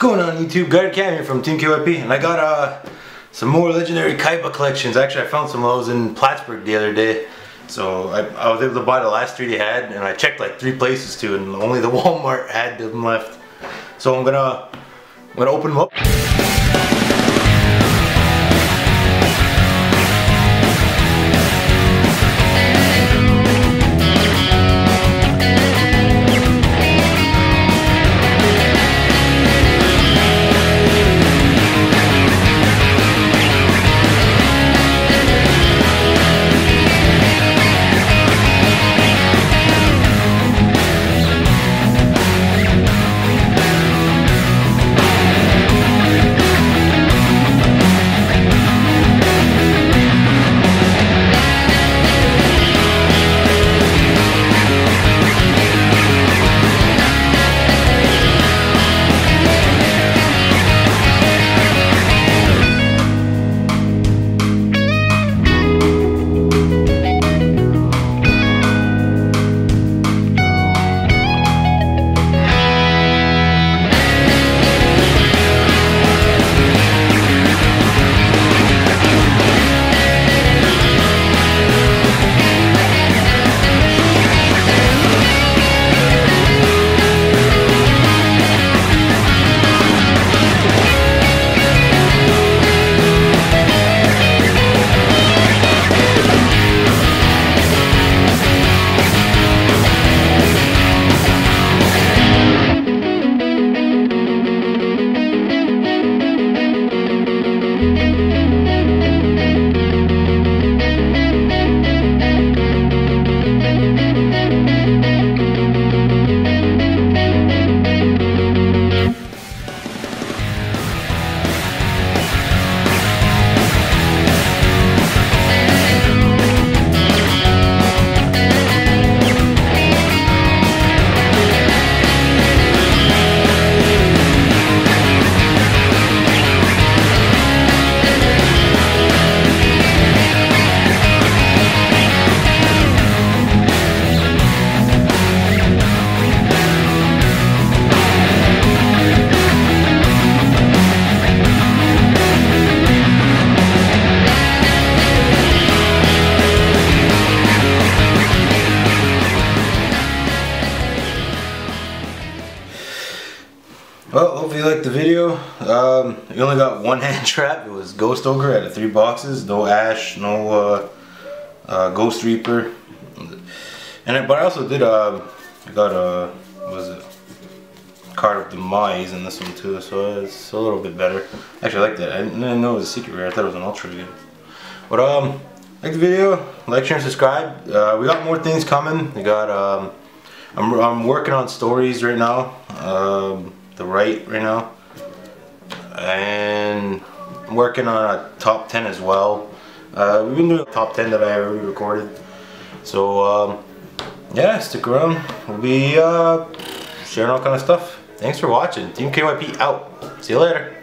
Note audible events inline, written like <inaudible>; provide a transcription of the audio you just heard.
going on YouTube? GuardedKam from Team KYP and I got uh, some more legendary Kaiba collections. Actually I found some of those in Plattsburgh the other day. So I, I was able to buy the last three they had and I checked like three places too and only the <laughs> Walmart had them left. So I'm gonna, I'm gonna open them up. Well, hopefully you liked the video. Um, you only got one <laughs> hand trap. It was Ghost Ogre out of three boxes. No Ash, no uh, uh, Ghost Reaper. And I, but I also did. Uh, I got a what was it? Card of Demise in this one too, so it's a little bit better. Actually, I like that. I didn't know it was a secret rare. I thought it was an ultra again. But um, like the video, like, share, and subscribe. Uh, we got more things coming. We got um, I'm I'm working on stories right now. Um, the right right now and I'm working on a top 10 as well. Uh, we've been doing a top 10 that I already recorded. So um, yeah stick around. We'll be uh, sharing all kind of stuff. Thanks for watching. Team KYP out. See you later